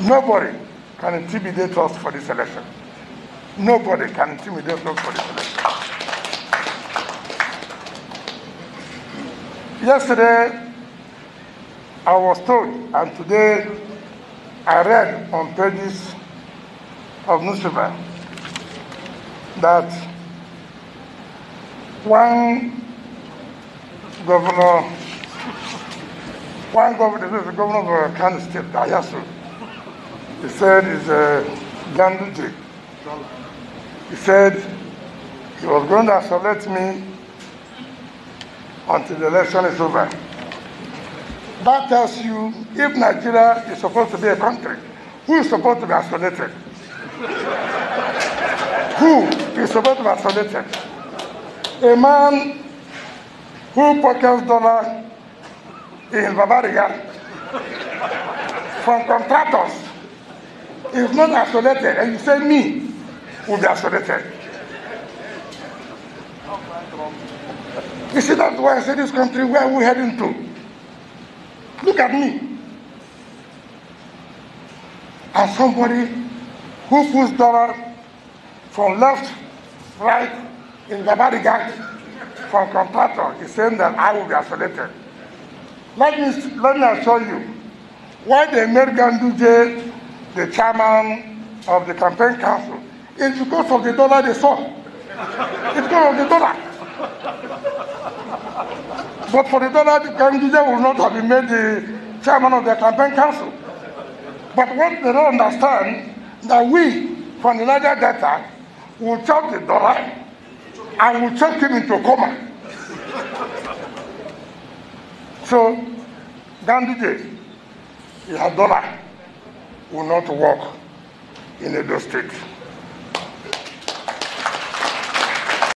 Nobody can intimidate us for this election. Nobody can intimidate us for this election. Yesterday, I was told, and today I read on pages of newspaper that one governor, one governor, the governor of Kano State, Ayasu, he said is a Ganduje. He said he was going to isolate me until the election is over. That tells you if Nigeria is supposed to be a country, who is supposed to be isolated? who is supposed to be isolated? A man who pockets dollar in babariga from contractors is not isolated, and you say me will be isolated. You see, that's why I say this country, where are we heading to? Look at me. And somebody who puts dollar from left, right, in the body gang from contractor is saying that I will be isolated. Let me, let me assure you, why they made Ganduje the chairman of the campaign council it's because of the dollar they saw. It's because of the dollar. But for the dollar, the Ganduje would not have been made the chairman of the campaign council. But what they don't understand that we, from the Niger Delta, will chop the dollar and will chop him into coma. So, Ganduje, he had dollar will not work in Edo State.